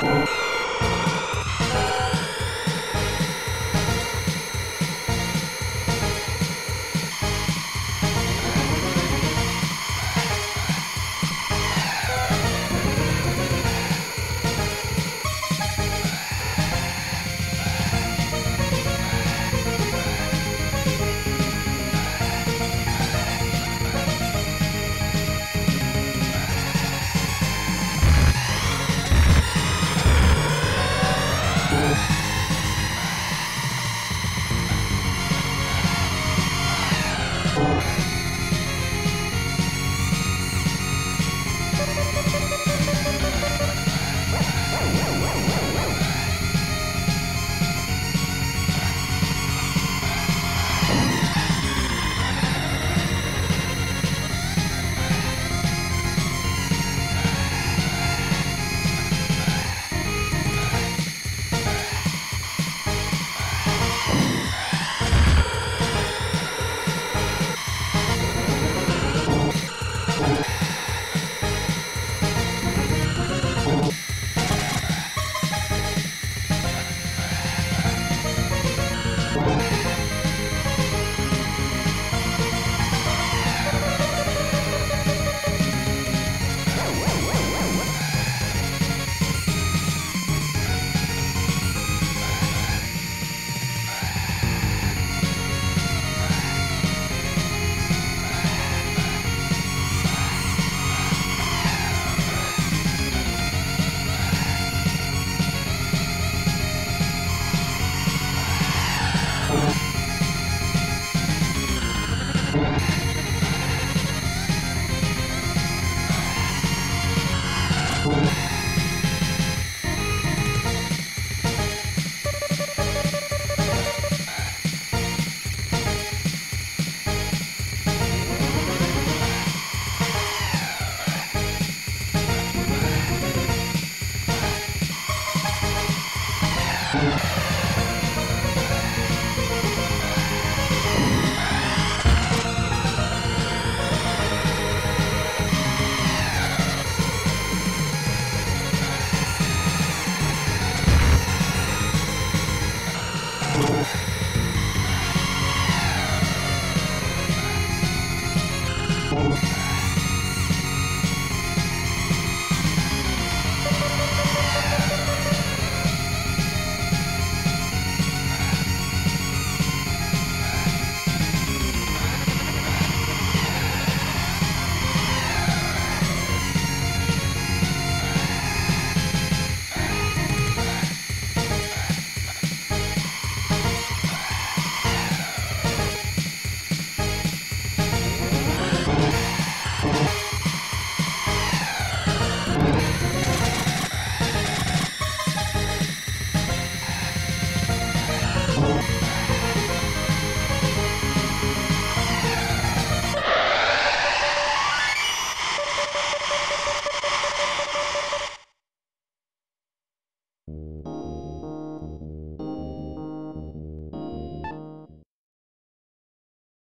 you